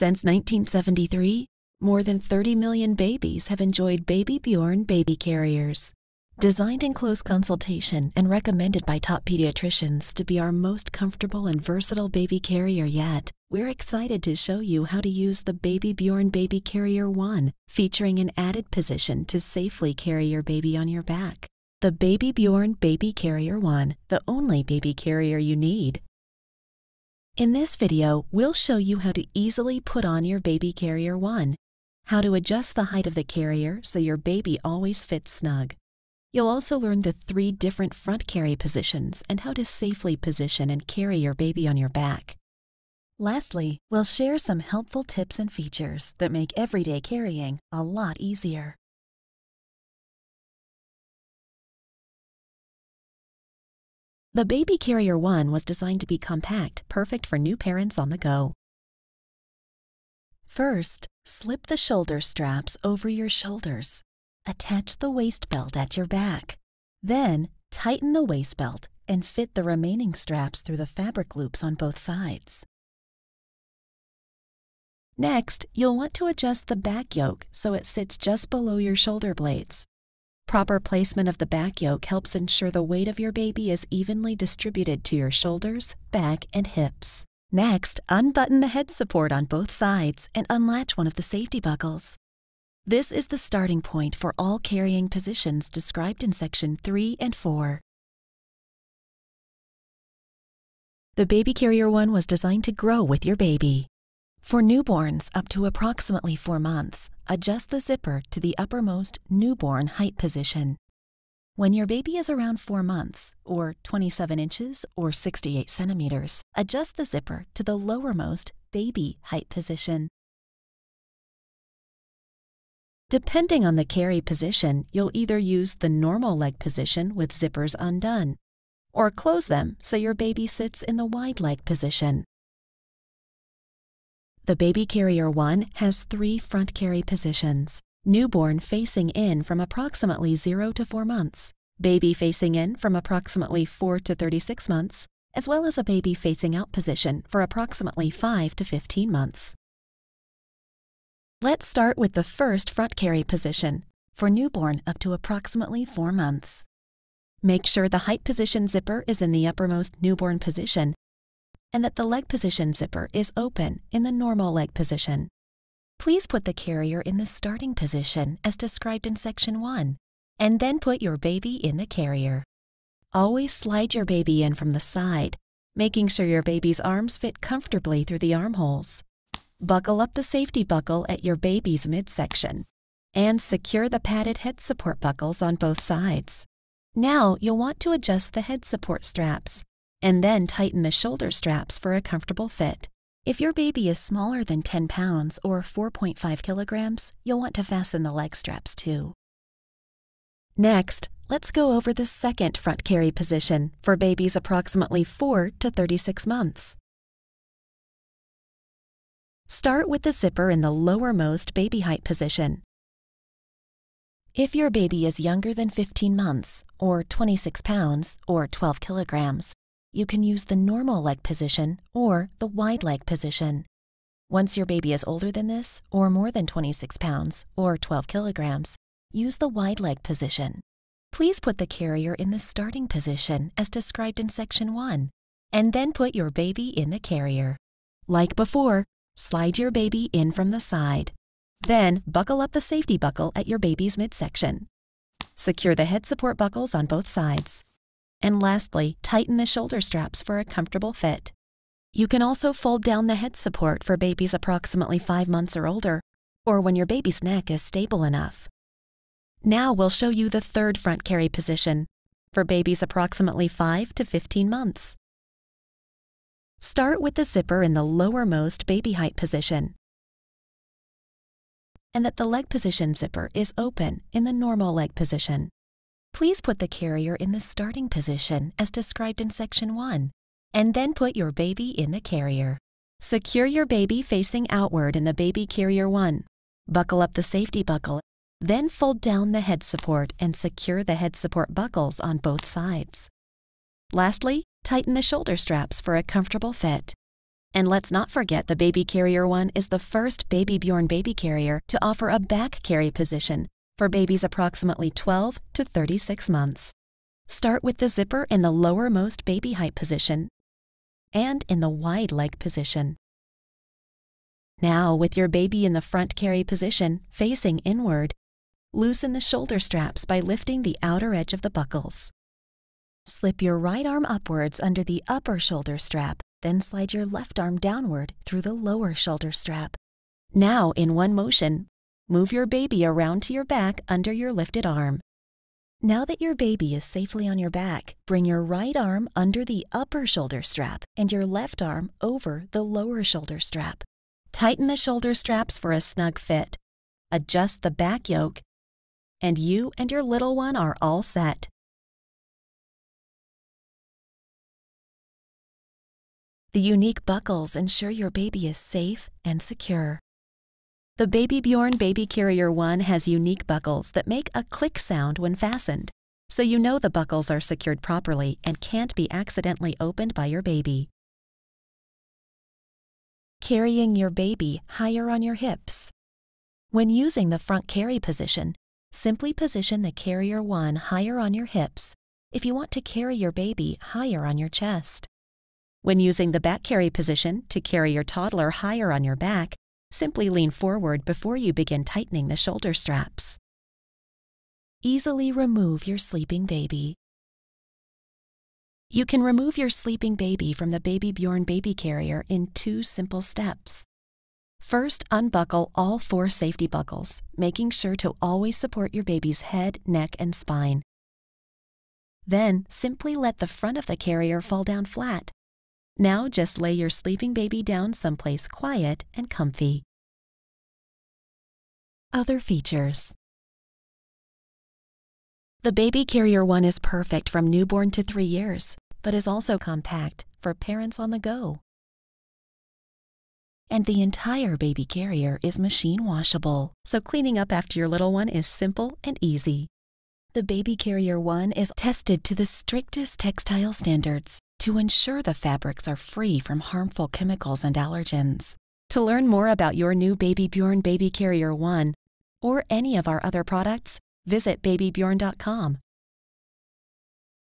Since 1973, more than 30 million babies have enjoyed Baby Bjorn baby carriers. Designed in close consultation and recommended by top pediatricians to be our most comfortable and versatile baby carrier yet, we're excited to show you how to use the Baby Bjorn Baby Carrier 1, featuring an added position to safely carry your baby on your back. The Baby Bjorn Baby Carrier 1, the only baby carrier you need. In this video, we'll show you how to easily put on your Baby Carrier 1, how to adjust the height of the carrier so your baby always fits snug. You'll also learn the three different front carry positions and how to safely position and carry your baby on your back. Lastly, we'll share some helpful tips and features that make everyday carrying a lot easier. The Baby Carrier 1 was designed to be compact, perfect for new parents on the go. First, slip the shoulder straps over your shoulders. Attach the waist belt at your back. Then, tighten the waist belt and fit the remaining straps through the fabric loops on both sides. Next, you'll want to adjust the back yoke so it sits just below your shoulder blades. Proper placement of the back yoke helps ensure the weight of your baby is evenly distributed to your shoulders, back, and hips. Next, unbutton the head support on both sides and unlatch one of the safety buckles. This is the starting point for all carrying positions described in Section 3 and 4. The Baby Carrier 1 was designed to grow with your baby. For newborns up to approximately 4 months, adjust the zipper to the uppermost newborn height position. When your baby is around 4 months, or 27 inches or 68 centimeters, adjust the zipper to the lowermost baby height position. Depending on the carry position, you'll either use the normal leg position with zippers undone, or close them so your baby sits in the wide leg position. The Baby Carrier 1 has three front carry positions. Newborn facing in from approximately 0 to 4 months, baby facing in from approximately 4 to 36 months, as well as a baby facing out position for approximately 5 to 15 months. Let's start with the first front carry position for newborn up to approximately 4 months. Make sure the height position zipper is in the uppermost newborn position and that the leg position zipper is open in the normal leg position. Please put the carrier in the starting position as described in Section 1, and then put your baby in the carrier. Always slide your baby in from the side, making sure your baby's arms fit comfortably through the armholes. Buckle up the safety buckle at your baby's midsection, and secure the padded head support buckles on both sides. Now you'll want to adjust the head support straps and then tighten the shoulder straps for a comfortable fit. If your baby is smaller than 10 pounds or 4.5 kilograms, you'll want to fasten the leg straps too. Next, let's go over the second front carry position for babies approximately 4 to 36 months. Start with the zipper in the lowermost baby height position. If your baby is younger than 15 months, or 26 pounds, or 12 kilograms, you can use the normal leg position or the wide leg position. Once your baby is older than this, or more than 26 pounds, or 12 kilograms, use the wide leg position. Please put the carrier in the starting position as described in Section 1, and then put your baby in the carrier. Like before, slide your baby in from the side. Then buckle up the safety buckle at your baby's midsection. Secure the head support buckles on both sides. And lastly, tighten the shoulder straps for a comfortable fit. You can also fold down the head support for babies approximately 5 months or older, or when your baby's neck is stable enough. Now we'll show you the third front carry position for babies approximately 5 to 15 months. Start with the zipper in the lowermost baby height position and that the leg position zipper is open in the normal leg position. Please put the carrier in the starting position as described in Section 1, and then put your baby in the carrier. Secure your baby facing outward in the Baby Carrier 1. Buckle up the safety buckle, then fold down the head support and secure the head support buckles on both sides. Lastly, tighten the shoulder straps for a comfortable fit. And let's not forget the Baby Carrier One is the first Baby Bjorn baby carrier to offer a back carry position for babies approximately 12 to 36 months. Start with the zipper in the lowermost baby height position and in the wide leg position. Now, with your baby in the front carry position, facing inward, loosen the shoulder straps by lifting the outer edge of the buckles. Slip your right arm upwards under the upper shoulder strap, then slide your left arm downward through the lower shoulder strap. Now, in one motion, move your baby around to your back under your lifted arm. Now that your baby is safely on your back, bring your right arm under the upper shoulder strap and your left arm over the lower shoulder strap. Tighten the shoulder straps for a snug fit. Adjust the back yoke, and you and your little one are all set. The unique buckles ensure your baby is safe and secure. The Baby Bjorn Baby Carrier One has unique buckles that make a click sound when fastened, so you know the buckles are secured properly and can't be accidentally opened by your baby. Carrying your baby higher on your hips. When using the front carry position, simply position the Carrier One higher on your hips if you want to carry your baby higher on your chest. When using the back carry position to carry your toddler higher on your back, simply lean forward before you begin tightening the shoulder straps. Easily remove your sleeping baby. You can remove your sleeping baby from the Baby Bjorn baby carrier in two simple steps. First, unbuckle all four safety buckles, making sure to always support your baby's head, neck, and spine. Then, simply let the front of the carrier fall down flat, now just lay your sleeping baby down someplace quiet and comfy. Other features The Baby Carrier One is perfect from newborn to three years, but is also compact for parents on the go. And the entire baby carrier is machine washable, so cleaning up after your little one is simple and easy. The Baby Carrier One is tested to the strictest textile standards to ensure the fabrics are free from harmful chemicals and allergens. To learn more about your new Baby Bjorn Baby Carrier One or any of our other products, visit babybjorn.com.